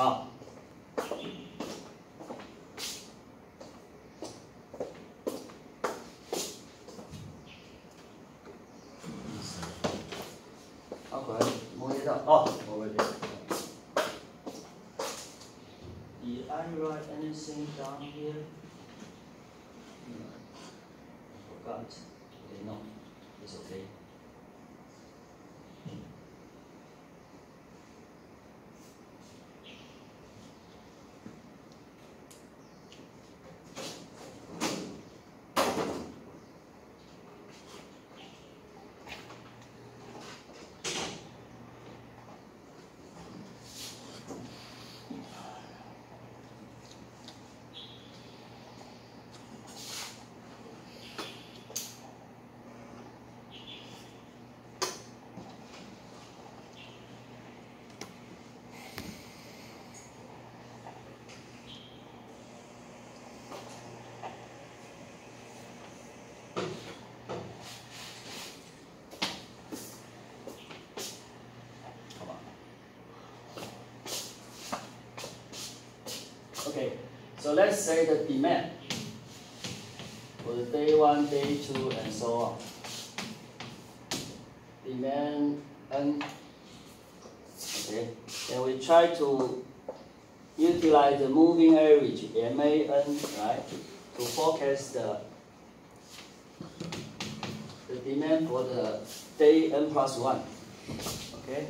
up. Okay. Oh. Did I write anything down here? Forgot. Okay, no. It's okay. So let's say the demand for the day one, day two, and so on. Demand n. Okay, and we try to utilize the moving average MAN, right, to forecast the the demand for the day n plus one. Okay.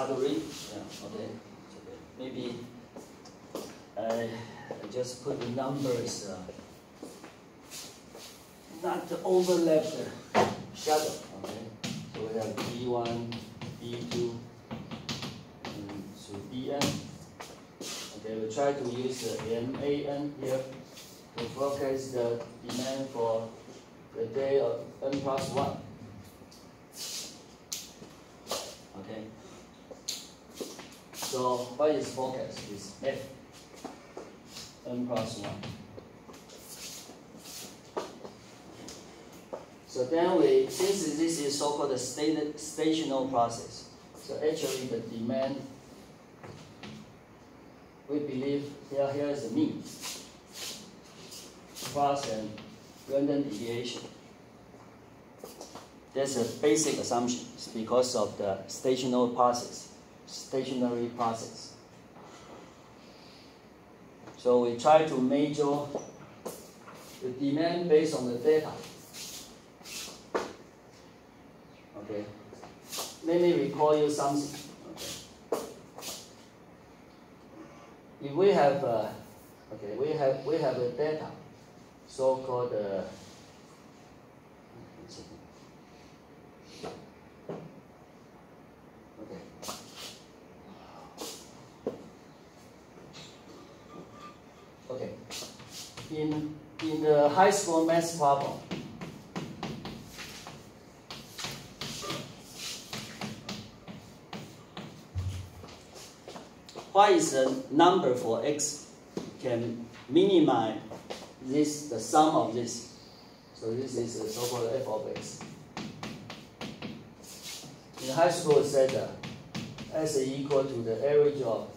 salary. Yeah, okay. Maybe I just put the numbers, uh, not overlap the shadow. Okay. So we have B1, B2, and so BN. Okay, we try to use the MAN here to forecast the demand for the day of N plus 1. So what is forecast is f n plus one. So then we, since this is so-called a stational process, so actually the demand, we believe here, here is the mean plus and random deviation. That's a basic assumption it's because of the stational process, stationary process. So we try to measure the demand based on the data. Okay. Let me recall you something. Okay. If we have, uh, okay, we have we have a data, so-called uh, okay. Okay. In in the high school math problem, what is the number for x can minimize this the sum of this. So this is the so-called f of x. In high school, said that s is equal to the average of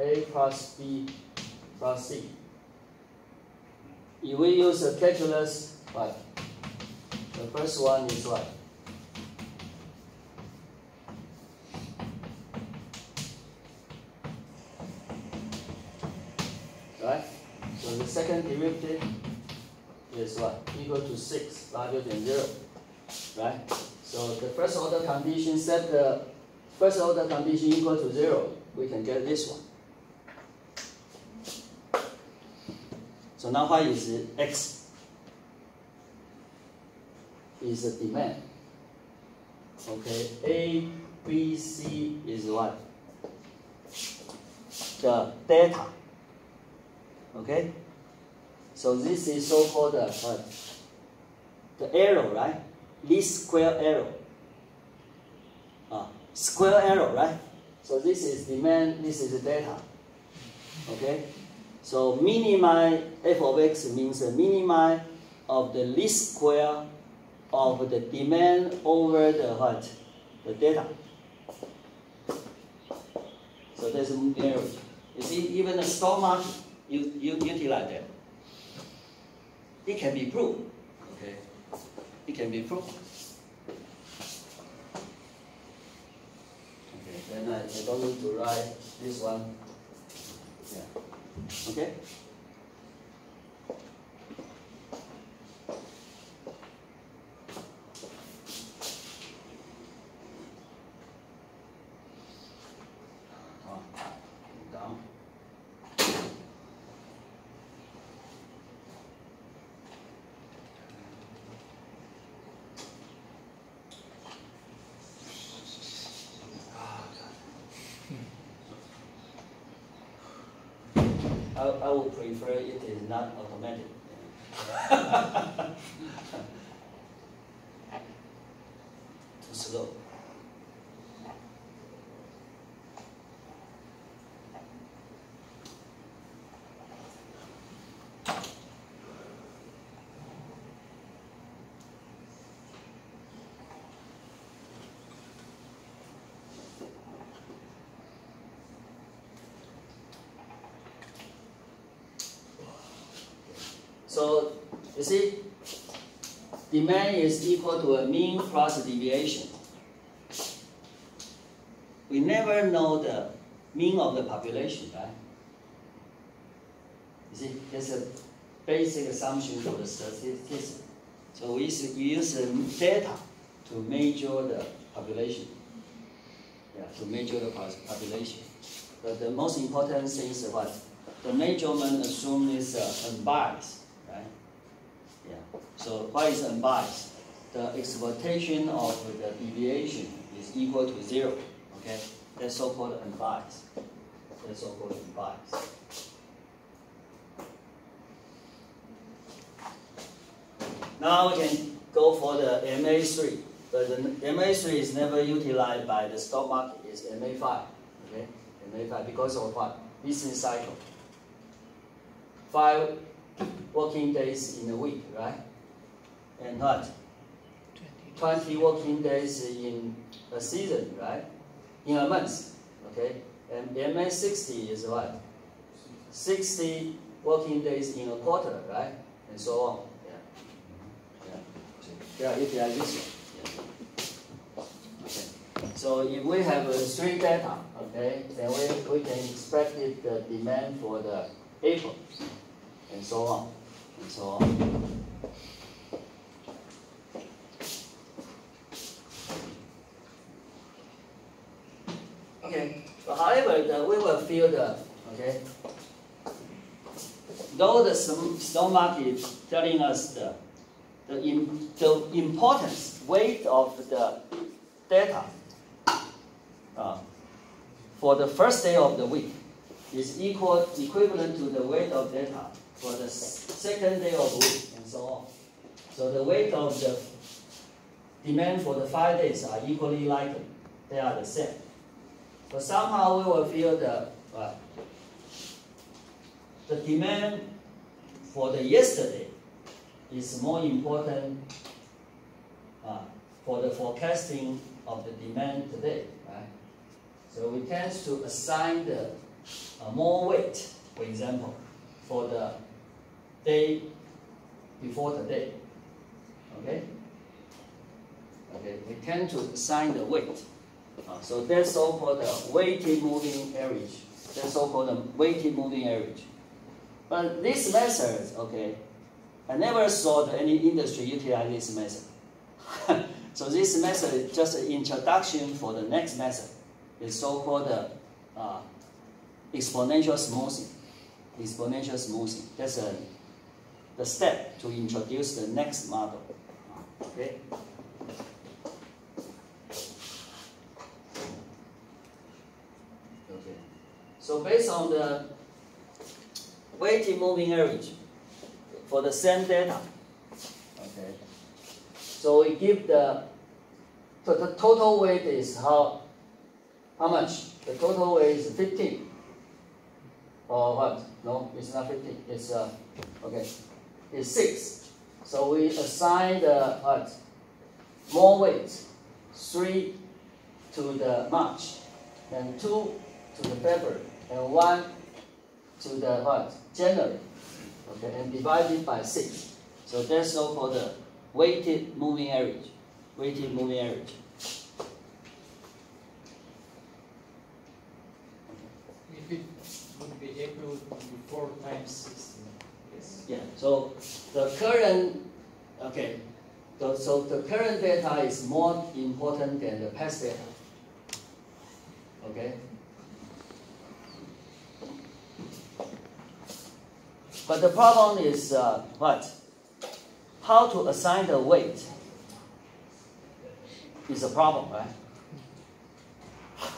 a plus b plus c. If we use a calculus, what? The first one is what? Right? So the second derivative is what? Equal to 6 larger than 0. Right? So the first order condition set the first order condition equal to 0. We can get this one. So now what is x? Is the demand. Okay, A, B, C is what? The data. Okay? So this is so-called uh? The arrow, right? Least square error. Ah, square arrow, right? So this is demand, this is the data. Okay? So minimi f of x means the minimi of the least square of the demand over the what? The data. So a moving. You see, even the stock market, you, you utilize that. It can be proved. Okay. It can be proved. Okay, then I, I don't need to write this one. Yeah. Okay? I, I would prefer it is not So you see, demand is equal to a mean plus deviation. We never know the mean of the population, right? You see, there's a basic assumption for the statistics. So we use, we use the data to measure the population. Yeah, to measure the population. But the most important thing is what? The measurement assumes uh, unbiased. So what is unbiased? The exploitation of the deviation is equal to zero. Okay, that's so-called unbiased. That's so-called unbiased. Now we can go for the MA3. But the MA3 is never utilized by the stock market. It's MA5. Okay, MA5 because of what? Business cycle. Five working days in a week, right? And not 20 working days in a season, right? In a month, okay? And MA 60 is what? 60 working days in a quarter, right? And so on. Yeah. Yeah, yeah if you are this one. Okay. So if we have uh, three data, okay, then we, we can expect it, the demand for the April, and so on, and so on. We will feel the, okay, though the stock market telling us the, the, in, the importance, weight of the data uh, for the first day of the week is equal, equivalent to the weight of data for the second day of week, and so on. So the weight of the demand for the five days are equally likely. They are the same. But somehow we will feel the uh, the demand for the yesterday is more important uh, for the forecasting of the demand today, right? So we tend to assign the uh, more weight, for example, for the day before today. Okay? Okay, we tend to assign the weight. So that's so-called weighted moving average. That's so-called the weighted moving average. But this method, okay, I never saw any industry utilize this method. so this method is just an introduction for the next method. It's so-called uh, exponential smoothing. Exponential smoothing. That's a, the step to introduce the next model. Okay. So based on the weighted moving average for the same data, okay. So we give the, so the total weight is how, how much? The total weight is 15. Or what? No, it's not 15. It's, uh, okay, it's 6. So we assign the, what? more weight, 3 to the March, and 2 to the February, and 1 to the what? January. Okay, and divided by 6. So that's all for the weighted moving average. Weighted moving average. If it would be equal April 24 times 16. Yes. Yeah, so the current, okay, so, so the current data is more important than the past data. Okay? But the problem is uh, what? How to assign the weight is a problem, right?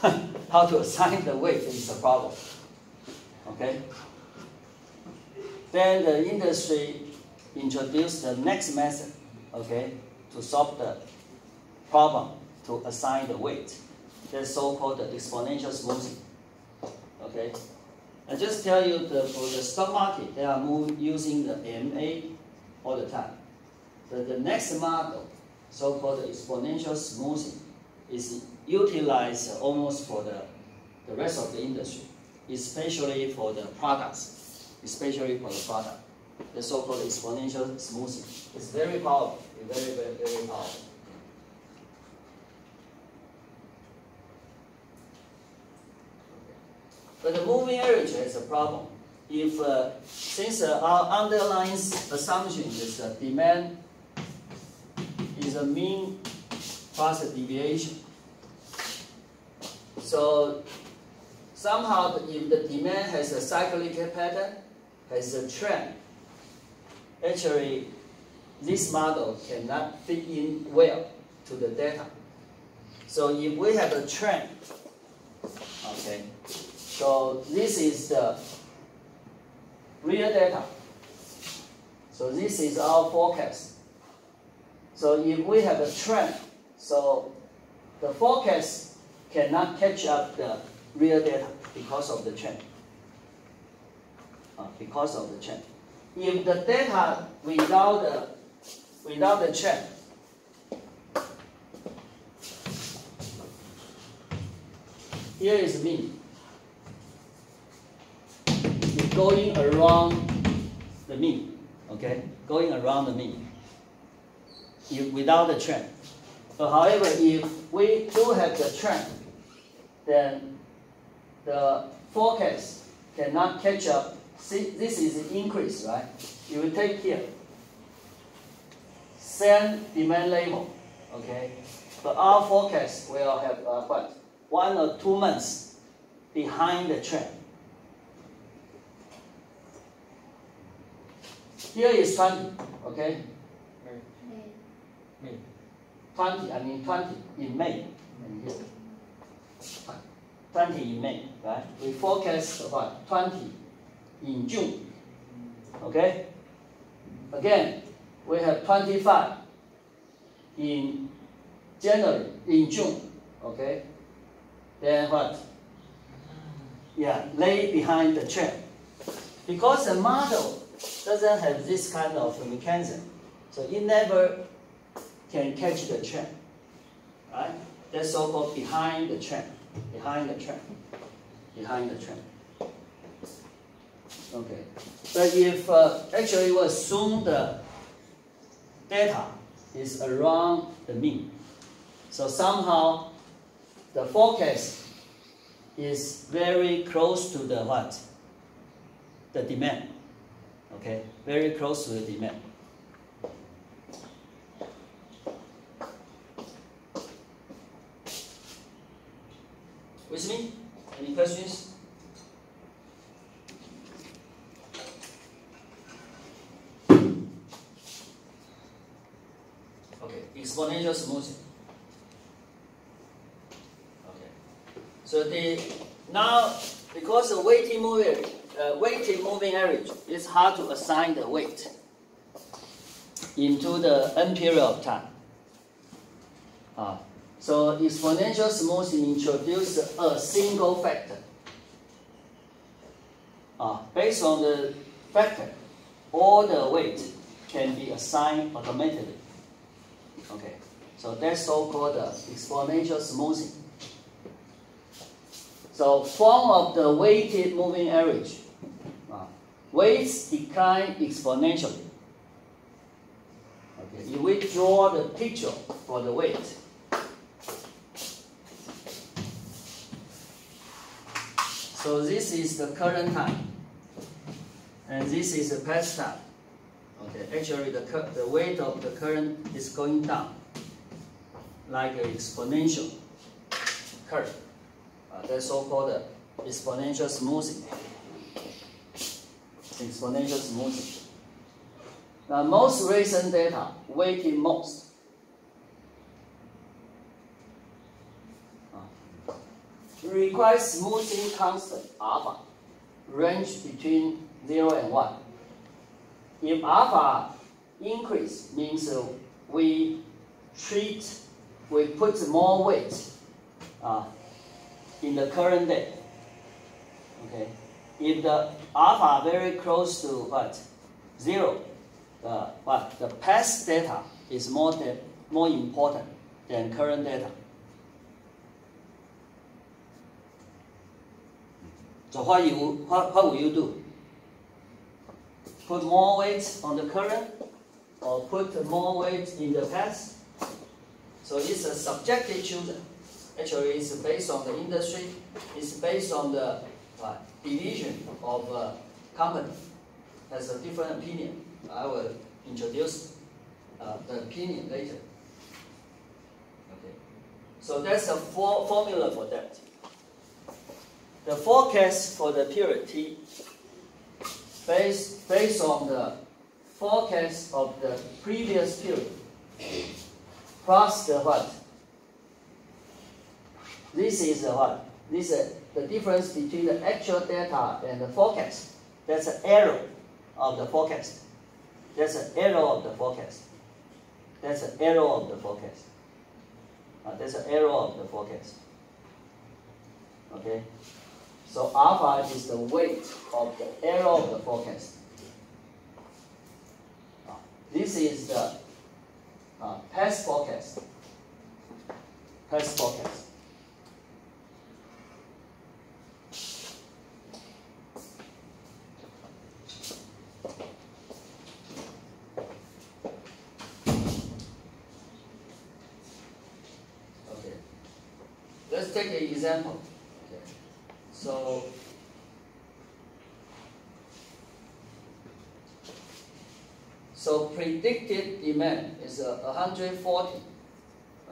How to assign the weight is a problem. Okay? Then the industry introduced the next method, okay, to solve the problem to assign the weight. That's so-called the exponential smoothing. Okay? I just tell you the, for the stock market, they are using the MA all the time. The, next model, so-called exponential smoothing, is utilized almost for the, the rest of the industry, especially for the products, especially for the product. The so-called exponential smoothing. It's very powerful, very, very, very powerful. Average has a problem. If uh, since uh, our underlying assumption is that demand is a mean plus a deviation. So somehow if the demand has a cyclic pattern, has a trend, actually this model cannot fit in well to the data. So if we have a trend, okay, so this is the real data. So this is our forecast. So if we have a trend, so the forecast cannot catch up the real data because of the trend. Uh, because of the trend. If the data without the without the trend, here is mean going around the mean, okay? Going around the mean if, without the trend. But however, if we do have the trend, then the forecast cannot catch up. See, this is an increase, right? You will take here, same demand level, okay? But our forecast will have uh, what? One or two months behind the trend. Here is 20, okay? May. 20, I mean 20 in May. 20 in May, right? We forecast what? 20 in June. Okay? Again, we have 25 in January, in June. Okay? Then what? Yeah, lay behind the trend. Because the model doesn't have this kind of mechanism. So it never can catch the trend. Right? That's so-called behind the trend. Behind the trend. Behind the trend. Okay. But if uh, actually we assume the data is around the mean, so somehow the forecast is very close to the what? The demand okay, very close to the demand. With me? Any questions? Okay, exponential smoothing. Okay, so the now because the weighting moving uh, weighted moving average, it's hard to assign the weight into the n period of time. Uh, so exponential smoothing introduces a single factor. Uh, based on the factor, all the weight can be assigned automatically. Okay. So that's so-called uh, exponential smoothing. So form of the weighted moving average. Weights decline exponentially. Okay, if we draw the picture for the weight, so this is the current time, and this is the past time. Okay, actually the, the weight of the current is going down, like an exponential curve. Uh, that's so-called exponential smoothing. Exponential smoothing. Now, most recent data weighted most. Requires smoothing constant alpha, range between 0 and 1. If alpha increase means uh, we treat, we put more weight uh, in the current day. Okay. If the alpha very close to what? Zero, the what? The past data is more than, more important than current data. So what you what, what will you do? Put more weight on the current or put more weight in the past? So it's a subjective choice. Actually, it's based on the industry. It's based on the uh, division of uh, company. Has a different opinion. I will introduce uh, the opinion later. Okay. So that's a for formula for that. The forecast for the period T based, based on the forecast of the previous period plus the what? This is the what? This is the difference between the actual data and the forecast. That's an error of the forecast. That's an error of the forecast. That's an error of the forecast. Uh, that's an error of the forecast. Okay? So alpha is the weight of the error of the forecast. Uh, this is the uh, past forecast. Past forecast. Okay. Let's take an example. So So predicted demand is uh, 140.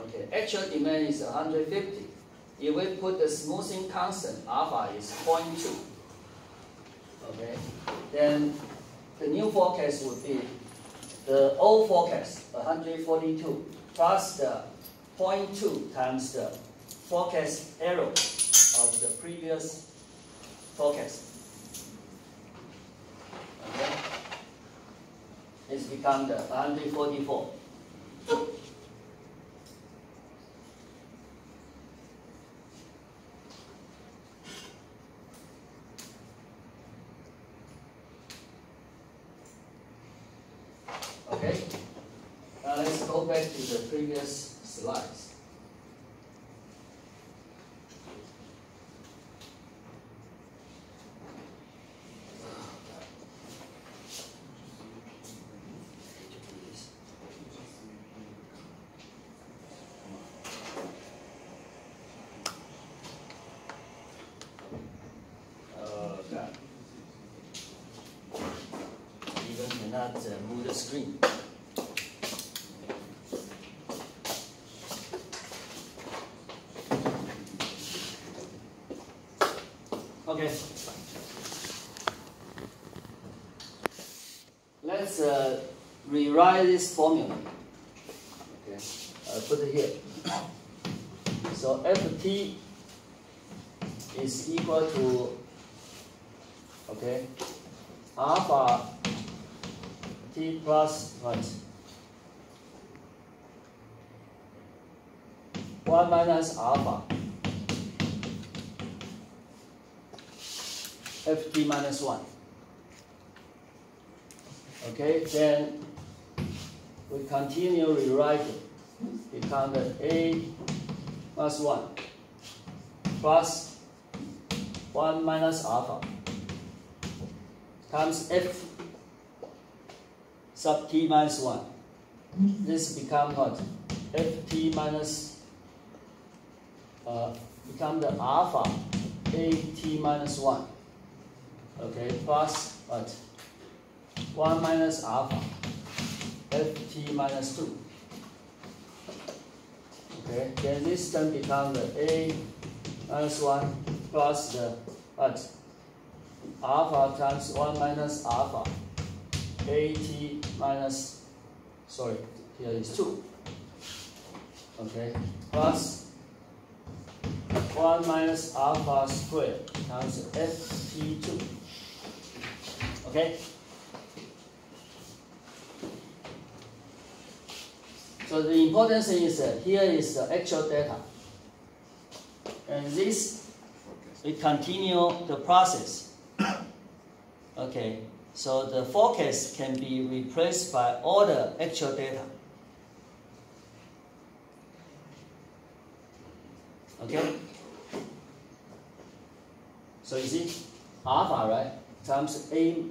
Okay, actual demand is 150. If we put the smoothing constant, alpha is 0.2. Okay, then the new forecast would be the old forecast, 142, plus the 0.2 times the forecast error of the previous forecast. Okay? It's become the 144. Okay, now let's go back to the previous slides. Oh, God. Even cannot uh, move the screen. Okay. Let's uh, rewrite this formula. Okay, I put it here. So ft is equal to okay alpha t plus what? One minus alpha ft minus one. Okay, then we continue rewriting. become the A plus 1 plus 1 minus alpha times F sub t minus 1. This become what? Ft minus, uh, become the alpha At minus 1. Okay, plus what? 1 minus alpha Ft minus 2. Okay, then this term becomes the A minus 1 plus the what? Alpha times 1 minus alpha at minus, sorry, here is 2. Okay, plus 1 minus alpha squared times ft2. Okay? So the important thing is that here is the actual data. And this, we continue the process. Okay, so the forecast can be replaced by all the actual data. Okay? So you see, alpha, right, times a,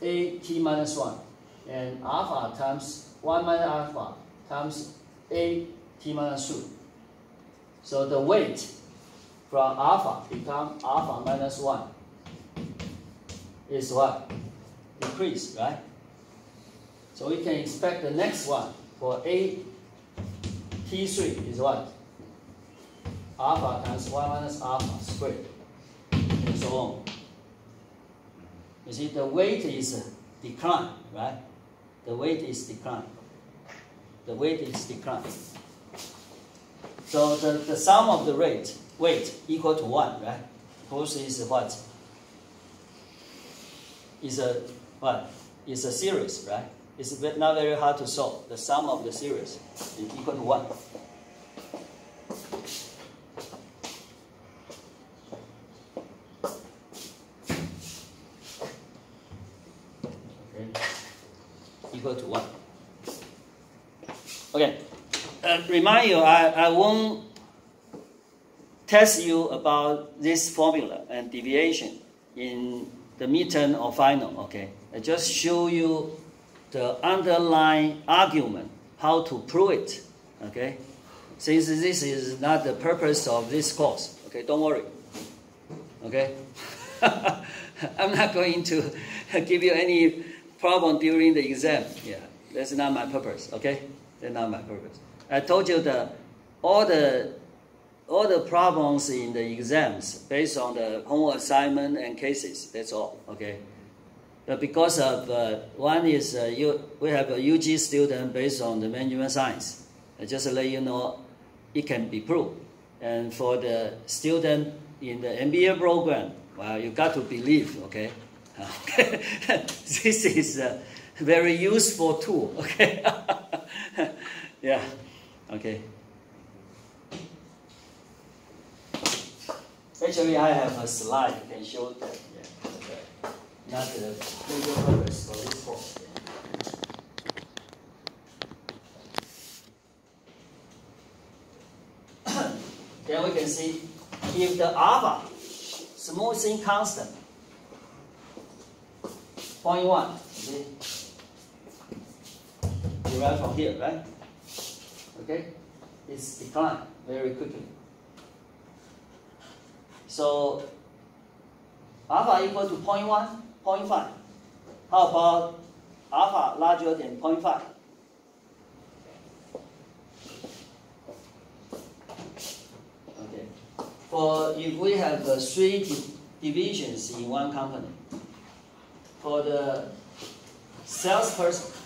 a t minus 1, and alpha times 1 minus alpha times a t minus 2. So the weight from alpha become alpha minus 1 is what? Decrease, right? So we can expect the next one for A T3 is what? Alpha times 1 minus alpha squared, and so on. You see, the weight is decline, right? the weight is declined. The weight is declined. So the, the sum of the rate, weight equal to 1, right? Because is what? Is a what? Is a series, right? It's not very hard to solve. The sum of the series is equal to 1. Remind you, I, I won't test you about this formula and deviation in the midterm or final, okay? I just show you the underlying argument, how to prove it, okay? Since this is not the purpose of this course, okay, don't worry, okay? I'm not going to give you any problem during the exam, yeah, that's not my purpose, okay? That's not my purpose. I told you that all the all the problems in the exams based on the homework assignment and cases. That's all. Okay. But because of uh, one is uh, you, we have a UG student based on the management science. I just let you know it can be proved. And for the student in the MBA program, well, you got to believe. Okay. this is a very useful tool. Okay. yeah. Okay. Actually, I have a slide you can show that. Yeah, okay. Not the purpose then we can see if the alpha smoothing constant 0.1, see, derived from here, right? Okay, it's declined very quickly. So alpha equal to 0.1, 0.5. How about alpha larger than 0.5? Okay. For if we have uh, three divisions in one company, for the salesperson,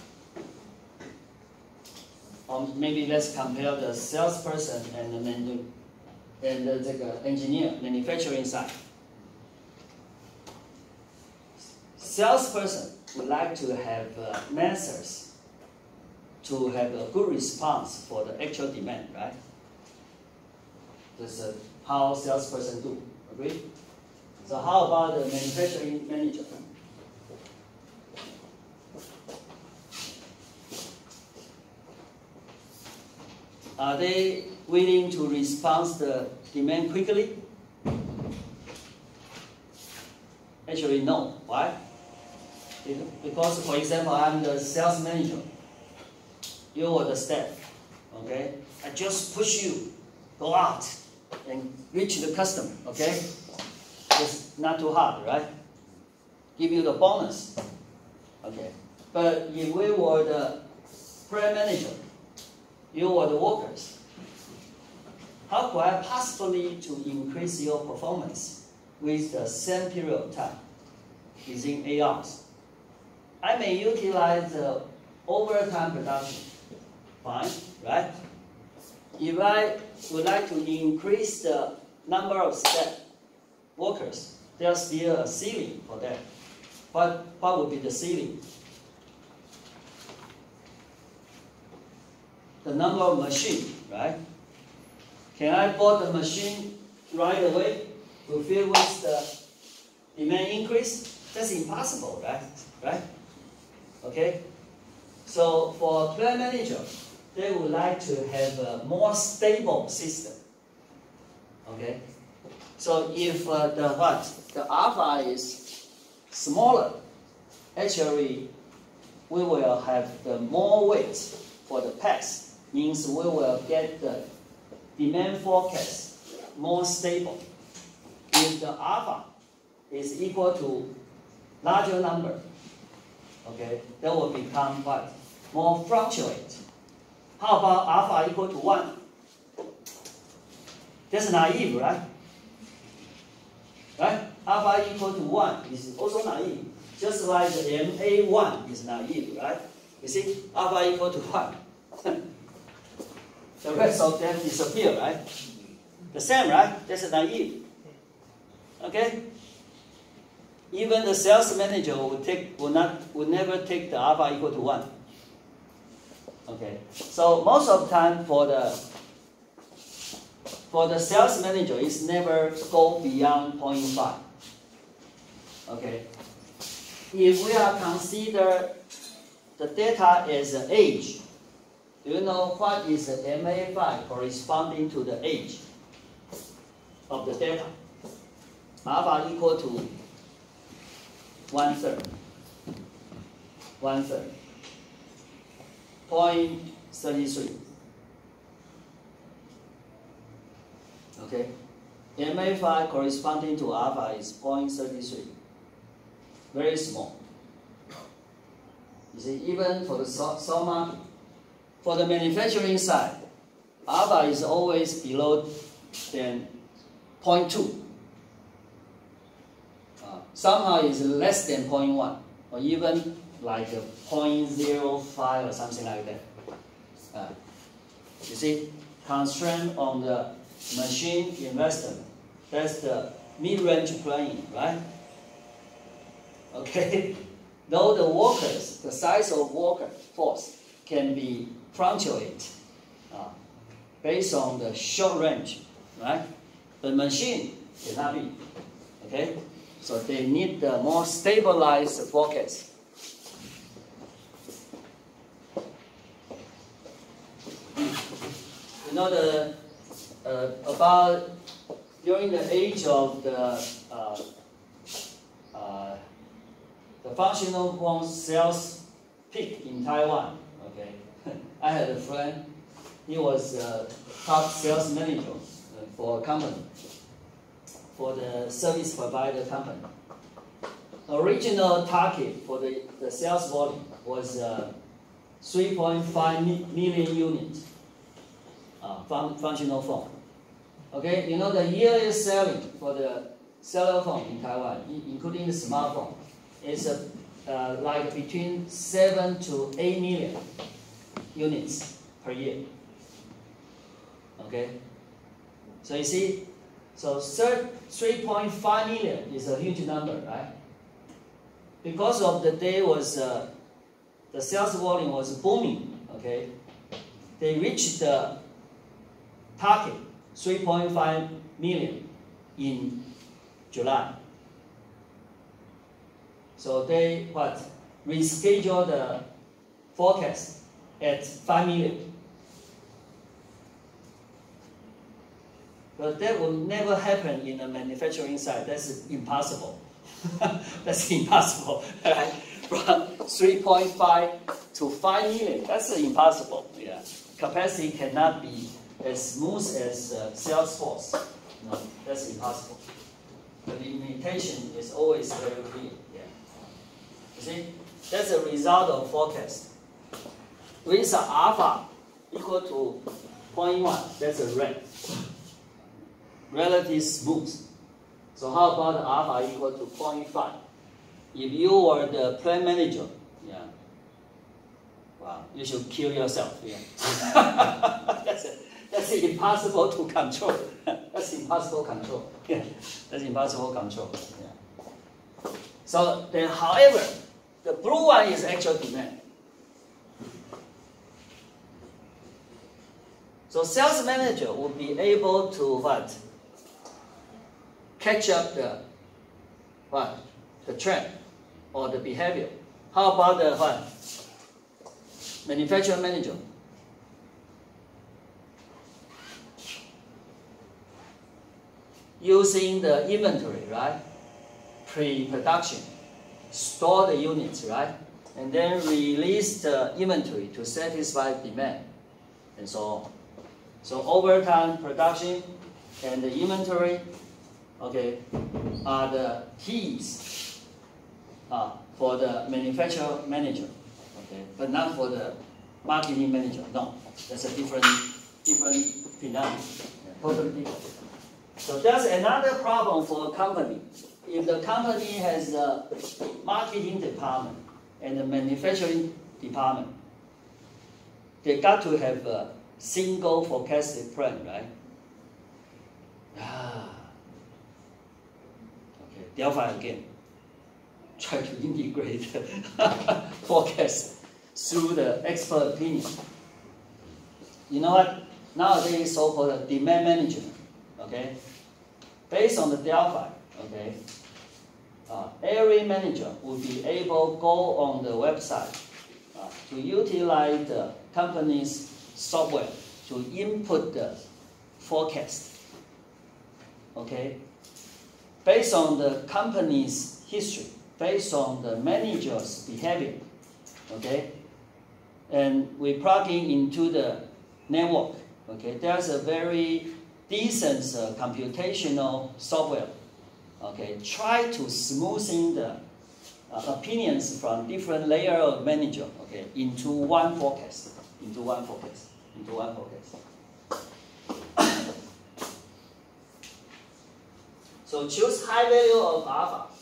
or maybe let's compare the salesperson and the and 这个 engineer manufacturing side. Salesperson would like to have uh, methods to have a good response for the actual demand, right? That's uh, how salesperson do. Agree? So how about the manufacturing manager? Are they willing to respond the demand quickly? Actually, no. Why? Because, for example, I'm the sales manager. You are the staff. Okay? I just push you, go out, and reach the customer. Okay? It's not too hard, right? Give you the bonus. Okay. But if we were the plant manager, you were the workers, how could I possibly to increase your performance with the same period of time within eight hours? I may utilize the overtime production. Fine, right? If I would like to increase the number of staff workers, there's still a ceiling for that. What, what would be the ceiling? The number of machine, right? Can I bought the machine right away to fill with the demand increase? That's impossible, right? Right? Okay? So for plant manager, they would like to have a more stable system. Okay? So if uh, the what? The alpha is smaller, actually we will have the more weight for the pass. Means we will get the demand forecast more stable. If the alpha is equal to larger number, okay, that will become what? More fluctuate. How about alpha equal to 1? That's naive, right? Right? Alpha equal to 1 is also naive. Just like the MA1 is naive, right? You see, alpha equal to 1. The rest of them disappear, right? The same, right? That's naive. Okay? Even the sales manager will take will not will never take the alpha equal to one. Okay. So most of the time for the for the sales manager it's never go beyond 0.5. Okay. If we are consider the data as age, do you know what is the MA5 corresponding to the age of the data? Alpha equal to one third. One third. Point thirty-three. Okay. MA5 corresponding to alpha is 0.33. Very small. You see, even for the soma, for the manufacturing side, alpha is always below than 0.2 somehow it's less than 0.1 or even like a 0.05 or something like that. Uh, you see, constraint on the machine investment. That's the mid-range planning, right? Okay. Though the workers, the size of worker force can be fluctuate uh, based on the short range, right? The machine cannot be. Okay. So they need the more stabilized forecast. You know the uh, about during the age of the uh, uh, the functional phone sales peak in Taiwan. Okay, had a friend. He was a top sales manager uh, for a company for the service provider company. Original target for the, the sales volume was uh, 3.5 million units uh, fun functional phone. Okay, you know the yearly selling for the cellular phone in Taiwan, including the smartphone, is uh, uh, like between 7 to 8 million units per year. Okay, so you see, so 3.5 million is a huge number, right? Because of the day was, uh, the sales volume was booming, okay? They reached the target, 3.5 million in July. So they, what, rescheduled the forecast at 5 million. But that will never happen in the manufacturing side. That's impossible. that's impossible. Right? From 3.5 to 5 million, that's impossible. Yeah. Capacity cannot be as smooth as uh, Salesforce. No, that's impossible. The limitation is always very clear. Yeah. You see, that's a result of forecast. With alpha equal to 0.1, that's a red. Relatively smooth. So how about alpha equal to 0.5? If you were the plant manager, yeah, wow, you should kill yourself. Yeah. that's, that's impossible to control. that's impossible control. Yeah, that's impossible control. Yeah. So then, however, the blue one is actual demand. So sales manager will be able to what? Catch up the what? The trend or the behavior. How about the what? Manufacturer manager. Using the inventory, right? Pre-production. Store the units, right? And then release the inventory to satisfy demand and so on. So overtime production and the inventory, okay, are the keys uh, for the manufacturer manager, okay, but not for the marketing manager. No, that's a different different phenomenon, totally different. So that's another problem for a company. If the company has a marketing department and a manufacturing department, they got to have a single forecasted plan, right? Ah. Okay, Delphi again. Try to integrate forecast through the expert opinion. You know what? Nowadays, so-called demand management, okay? Based on the Delphi, okay? Uh, every manager will be able go on the website uh, to utilize the company's software to input the forecast. Okay? Based on the company's history, based on the manager's behavior, okay? And we plug in into the network, okay? There's a very decent uh, computational software, okay? Try to smoothing the uh, opinions from different layer of manager, okay, into one forecast into one focus, into one focus. so choose high value of alpha.